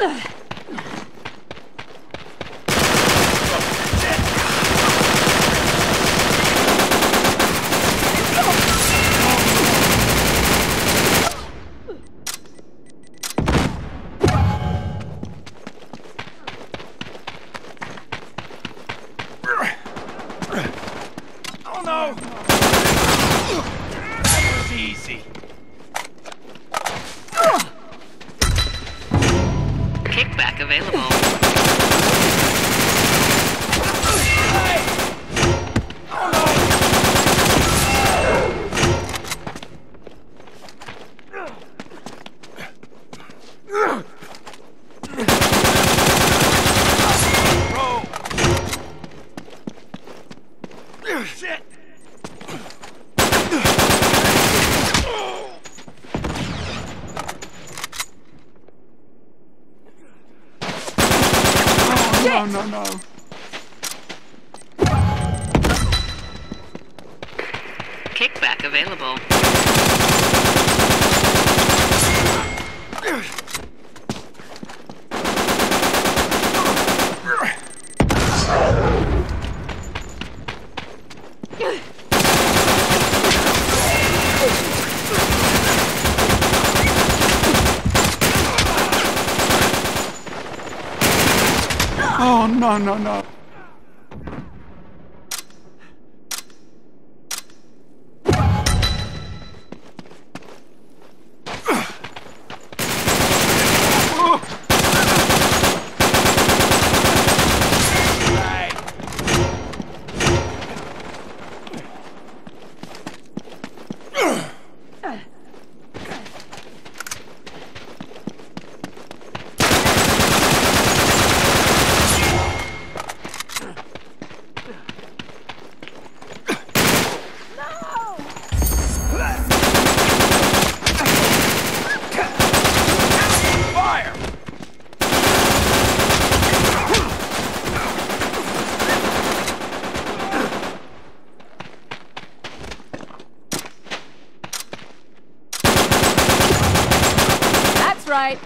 Oh no! That was easy. Available. No, no, no. Kickback available. Oh, no, no, no. Right.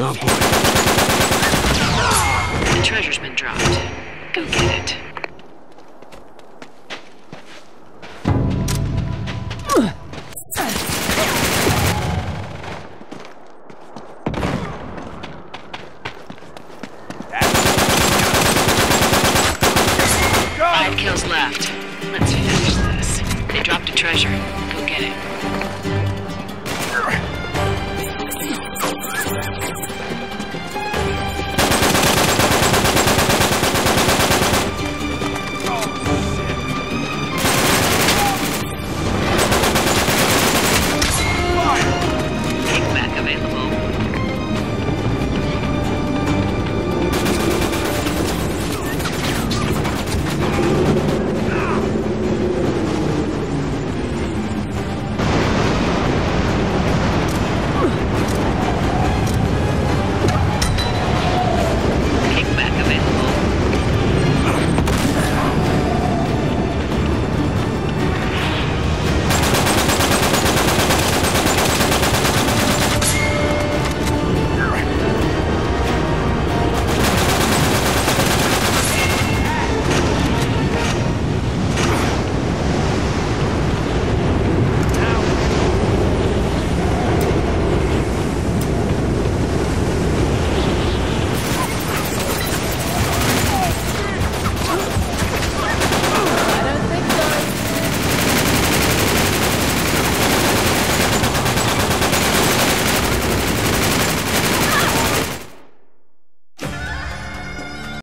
Oh, boy. The treasure's been dropped. Go get it.